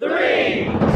three,